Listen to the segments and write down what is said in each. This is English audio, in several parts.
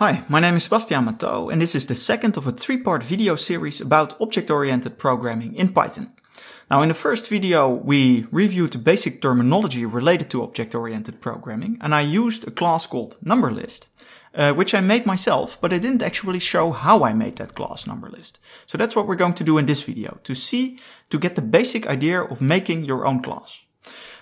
Hi, my name is Sebastiaan Mathôt and this is the second of a three-part video series about object-oriented programming in Python. Now in the first video we reviewed the basic terminology related to object-oriented programming and I used a class called numberList, uh, which I made myself, but I didn't actually show how I made that class numberList. So that's what we're going to do in this video, to see, to get the basic idea of making your own class.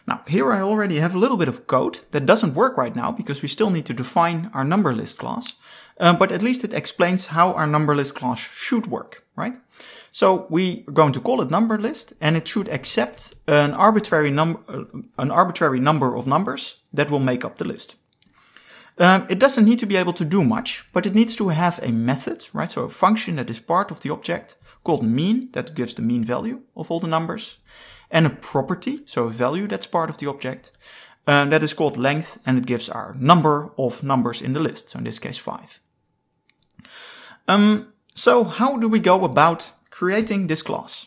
Now here I already have a little bit of code that doesn't work right now because we still need to define our number list class, um, but at least it explains how our number list class should work, right? So we are going to call it number list and it should accept an arbitrary, num uh, an arbitrary number of numbers that will make up the list. Um, it doesn't need to be able to do much, but it needs to have a method, right? So a function that is part of the object called mean that gives the mean value of all the numbers and a property, so a value that's part of the object, uh, that is called length and it gives our number of numbers in the list, so in this case 5. Um, so how do we go about creating this class?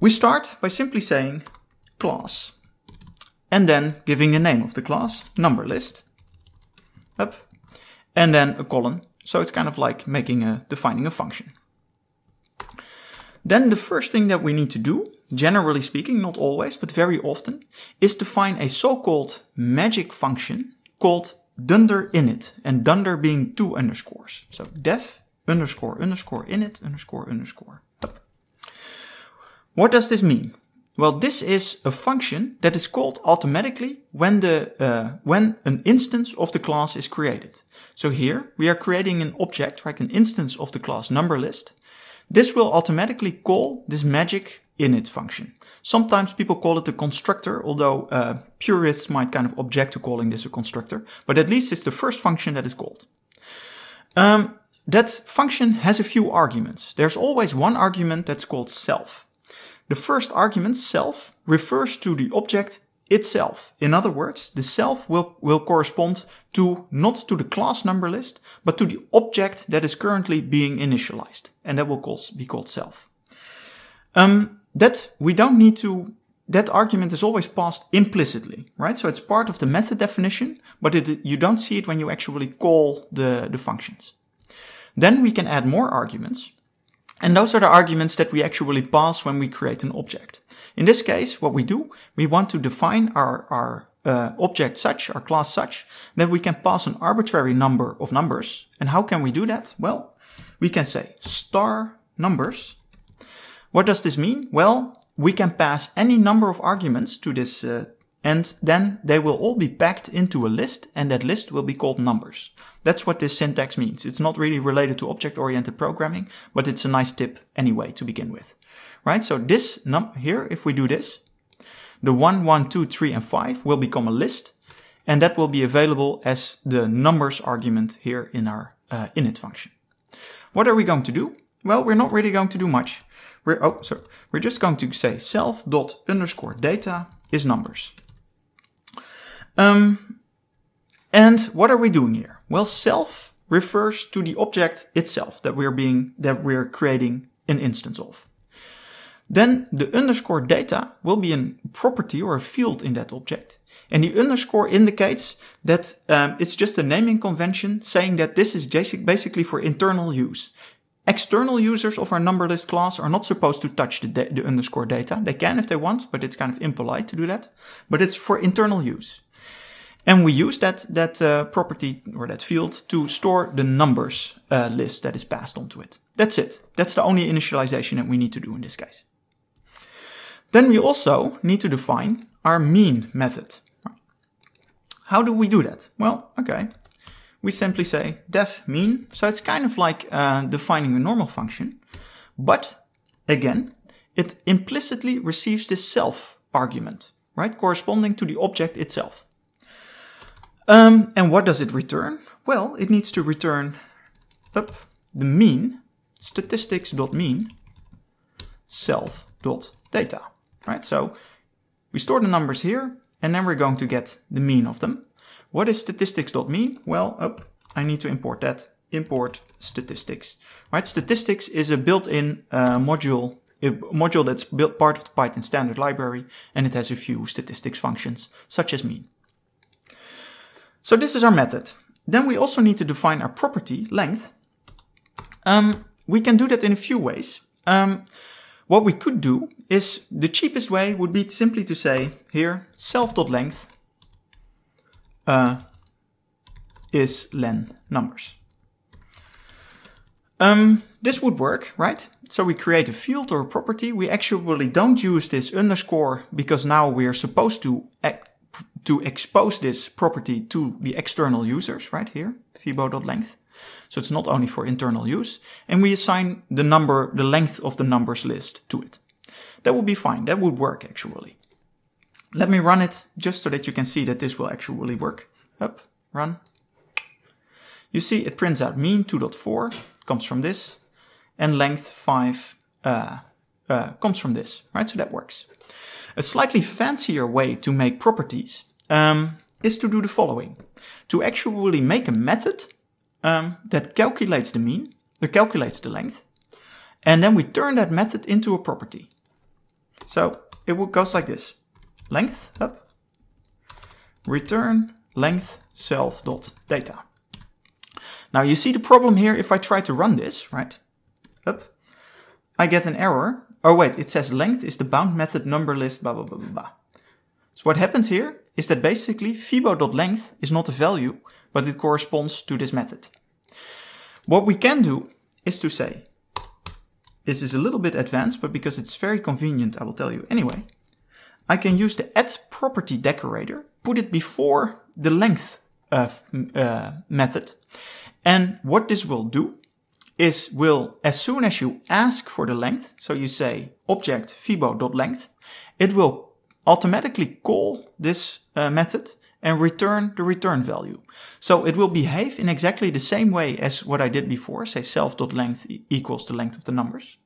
We start by simply saying class and then giving the name of the class, number list, up, and then a colon. So it's kind of like making a defining a function. Then the first thing that we need to do, generally speaking, not always, but very often, is to find a so-called magic function called dunder init, and dunder being two underscores. So def underscore underscore init underscore underscore. What does this mean? Well, this is a function that is called automatically when the uh, when an instance of the class is created. So here we are creating an object, like an instance of the class number list, this will automatically call this magic init function. Sometimes people call it a constructor, although uh, purists might kind of object to calling this a constructor, but at least it's the first function that is called. Um, that function has a few arguments. There's always one argument that's called self. The first argument, self, refers to the object itself. In other words, the self will, will correspond to not to the class number list, but to the object that is currently being initialized. And that will call, be called self. Um, that we don't need to, that argument is always passed implicitly, right? So it's part of the method definition, but it, you don't see it when you actually call the, the functions. Then we can add more arguments. And those are the arguments that we actually pass when we create an object. In this case, what we do, we want to define our, our uh, object such, our class such, that we can pass an arbitrary number of numbers. And how can we do that? Well, we can say star numbers. What does this mean? Well, we can pass any number of arguments to this uh, and then they will all be packed into a list and that list will be called numbers. That's what this syntax means. It's not really related to object-oriented programming, but it's a nice tip anyway to begin with. Right? So this num here, if we do this, the 1, 1, 2, 3, and 5 will become a list, and that will be available as the numbers argument here in our uh, init function. What are we going to do? Well, we're not really going to do much. We're, oh, sorry. We're just going to say self dot underscore data is numbers. Um, and what are we doing here? Well, self refers to the object itself that we're being, that we're creating an instance of. Then the underscore data will be a property or a field in that object. And the underscore indicates that um, it's just a naming convention saying that this is basically for internal use. External users of our number list class are not supposed to touch the, the underscore data. They can if they want, but it's kind of impolite to do that. But it's for internal use. And we use that, that uh, property or that field to store the numbers uh, list that is passed onto it. That's it. That's the only initialization that we need to do in this case. Then we also need to define our mean method. How do we do that? Well, okay. We simply say def mean. So it's kind of like uh, defining a normal function. But again, it implicitly receives this self argument, right? Corresponding to the object itself. Um, and what does it return? Well, it needs to return up the mean, statistics.mean, self.data, right? So we store the numbers here, and then we're going to get the mean of them. What is statistics.mean? Well, up, I need to import that. Import statistics, right? Statistics is a built-in uh, module a module that's built part of the Python standard library, and it has a few statistics functions, such as mean. So this is our method. then we also need to define our property length. Um, we can do that in a few ways. Um, what we could do is the cheapest way would be simply to say here self.length uh, is len numbers. Um, this would work, right? So we create a field or a property. We actually don't use this underscore because now we're supposed to to expose this property to the external users right here, fibo.length. So it's not only for internal use. And we assign the number, the length of the numbers list to it. That would be fine. That would work actually. Let me run it just so that you can see that this will actually work. Up, run. You see it prints out mean 2.4 comes from this and length 5 uh, uh, comes from this, right? So that works. A slightly fancier way to make properties um, is to do the following. To actually make a method um, that calculates the mean, that calculates the length, and then we turn that method into a property. So it goes like this. Length up, return length self dot data. Now you see the problem here if I try to run this, right? Up, I get an error. Oh wait, it says length is the bound method number list, blah, blah, blah, blah, blah. So what happens here is that basically fibo.length is not a value, but it corresponds to this method. What we can do is to say, this is a little bit advanced, but because it's very convenient, I will tell you anyway. I can use the add property decorator, put it before the length uh, uh, method. And what this will do is will, as soon as you ask for the length, so you say object fibo.length, it will automatically call this uh, method and return the return value. So it will behave in exactly the same way as what I did before, say self.length equals the length of the numbers.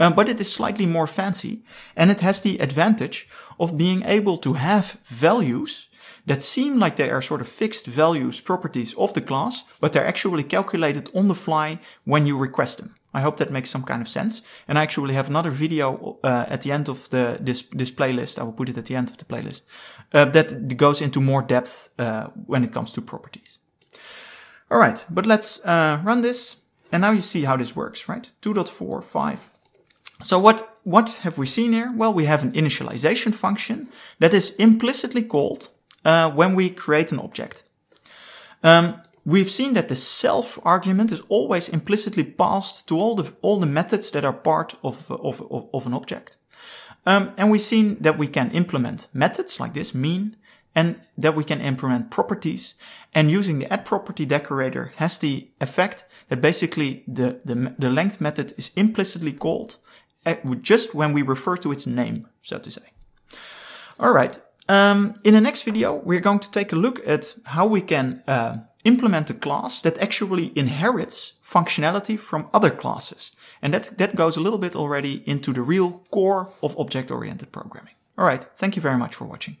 Um, but it is slightly more fancy and it has the advantage of being able to have values that seem like they are sort of fixed values properties of the class, but they're actually calculated on the fly when you request them. I hope that makes some kind of sense. And I actually have another video uh, at the end of the this this playlist. I will put it at the end of the playlist uh, that goes into more depth uh, when it comes to properties. All right, but let's uh, run this. And now you see how this works, right? 2.45. So what, what have we seen here? Well, we have an initialization function that is implicitly called uh, when we create an object. Um, We've seen that the self argument is always implicitly passed to all the, all the methods that are part of, of, of, of an object. Um, and we've seen that we can implement methods like this, mean, and that we can implement properties. And using the add property decorator has the effect that basically the, the, the length method is implicitly called uh, just when we refer to its name, so to say. All right. Um, in the next video, we're going to take a look at how we can uh, implement a class that actually inherits functionality from other classes. And that, that goes a little bit already into the real core of object-oriented programming. All right, thank you very much for watching.